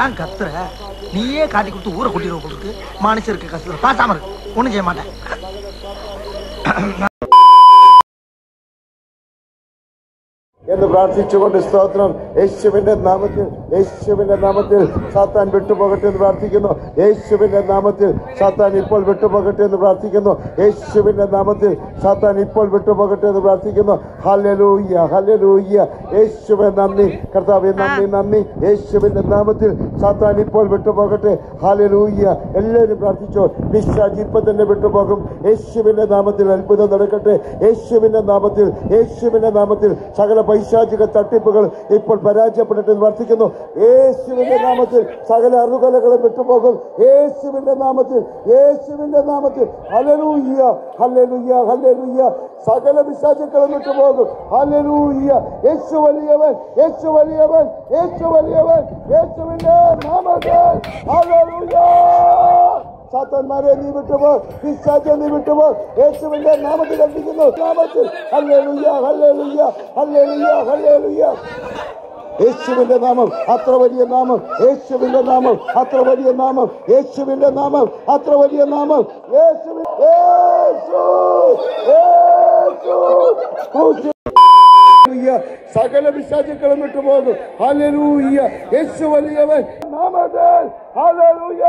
ஏன் கத்துற? நீயே காட்டி கொடுத்து ஊரை கூட்டிடுவ இருக்கு. மனுஷருக்கு கஷ்டம். பாசாம இருக்கு ஒன்றும் செய்ய மாட்டேன். എന്ന് പ്രാർത്ഥിച്ചുകൊണ്ട് സ്തോത്രം. യേശുവിന്റെ നാമത്തിൽ യേശുവിന്റെ നാമത്തിൽ സാത്താൻ വിട്ടുപോകട്ടെ എന്ന് പ്രാർത്ഥിക്കുന്നു. യേശുവിന്റെ നാമത്തിൽ സാത്താൻ ഇപ്പോൾ വിട്ടുപോകട്ടെ എന്ന് പ്രാർത്ഥിക്കുന്നു. യേശുവിന്റെ നാമത്തിൽ സാത്താൻ ഇപ്പോൾ വിട്ടുപോകട്ടെ എന്ന് പ്രാർത്ഥിക്കുന്നു. ഹലലൂയ്യ ഹലലൂയ്യ യേശുവെ നന്ദി. കർത്താവ് നന്ദി നന്ദി. യേശുവിന്റെ നാമത്തിൽ സാത്താൻ ഇപ്പോൾ വിട്ടുപോകട്ടെ. ഹലലൂയ്യ എല്ലാവരും പ്രാർത്ഥിച്ചോ. നിശാജ് ഇപ്പൊ തന്നെ വിട്ടുപോകും. യേശുവിന്റെ നാമത്തിൽ അത്ഭുതം നടക്കട്ടെ. യേശുവിന്റെ നാമത്തിൽ യേശുവിന്റെ നാമത്തിൽ സകല പൈശാചിക തട്ടിപ്പുകൾ ഇപ്പോൾ പരാജയപ്പെട്ടിട്ട് വർദ്ധിക്കുന്നു യേശുവിന്റെ നാമത്തിൽ സകല അറുകലകളും വിട്ടുപോകും. യേശുവിന്റെ നാമത്തിൽ യേശുവിന്റെ നാമത്തിൽ. ഹലലൂയ്യ ഹല്ലലൂയ്യ ഹല്ലലൂയ്യ. സകല പിശാചുക്കളും വിട്ടുപോകും. ഹലലൂയ്യ യേശു വലിയവൻ യേശു വലിയവൻ യേശു വലിയവൻ. യേശുവിന്റെ നാമത്തിൽ. ഹല്ലേലൂയ സാത്താന്മാരെ നീ വിട്ടുപോ പിശാചെ നീ വിട്ടുപോ യേശുവിന്റെ നാമത്തിൽ കൽപ്പിക്കുന്നു നാമത്തിൽ ഹല്ലേലൂയ ഹല്ലേലൂയ ഹല്ലേലൂയ ഹല്ലേലൂയ. യേശുവിന്റെ നാമം അത്ര വലിയ നാമം. യേശുവിന്റെ നാമം അത്ര വലിയ നാമം. യേശുവിന്റെ നാമം അത്ര വലിയ നാമം. സകല വിശാചുക്കളും വിട്ടുപോകും. ഹല്ലേലൂയ. യേശു വലിയവൻ. നാമത്തിൽ ഹല്ലേലൂയ.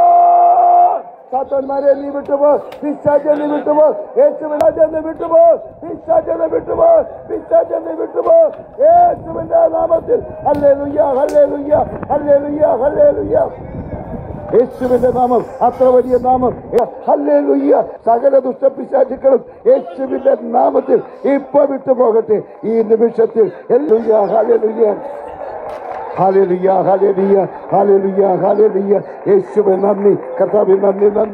സാത്താന്മാരെ നീ വിട്ടുപോ പിശാചനെ വിട്ടുപോ യേശുവിനെ വിട്ടുപോ പിശാചനെ വിട്ടുപോ പിശാചനെ വിട്ടുപോ യേശുവിന്റെ നാമത്തിൽ. ഹല്ലേലൂയ ഹല്ലേലൂയ ഹല്ലേലൂയ ഹല്ലേലൂയ യേശുവിന്റെ നാമം അത്ര വലിയ നാമം. ഹല്ലേലൂയ്യ. സകല ദുഷ്ടപിശാചുക്കളും യേശുവിന്റെ നാമത്തിൽ ഇപ്പൊ വിട്ടുപോകട്ടെ. ഈ നിമിഷത്തിൽ. ഹല്ലേലൂയ ഹല്ലേലൂയ ഹല്ലേലൂയ ഹല്ലേലൂയ ഹല്ലേലൂയ ഹല്ലേലൂയ യേശുവെ നന്ദി കർത്താവെ നന്ദി നന്ദി